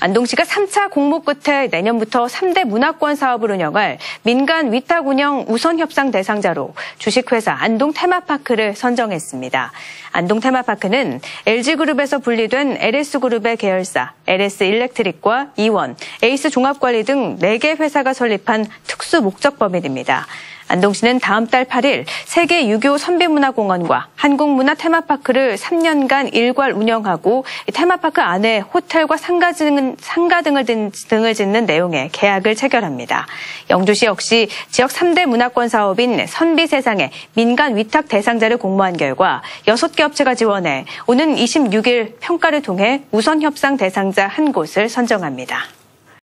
안동시가 3차 공모 끝에 내년부터 3대 문화권 사업을 운영할 민간 위탁 운영 우선 협상 대상자로 주식회사 안동 테마파크를 선정했습니다. 안동 테마파크는 LG그룹에서 분리된 LS그룹의 계열사 LS 일렉트릭과 이원, 에이스 종합관리 등 4개 회사가 설립한 특수 목적 법인입니다. 안동시는 다음 달 8일 세계 유교 선비문화공원과 한국문화 테마파크를 3년간 일괄 운영하고 테마파크 안에 호텔과 상가, 등, 상가 등을, 등을 짓는 내용의 계약을 체결합니다. 영주시 역시 지역 3대 문화권 사업인 선비세상의 민간 위탁 대상자를 공모한 결과 6개 업체가 지원해 오는 26일 평가를 통해 우선 협상 대상자 한 곳을 선정합니다.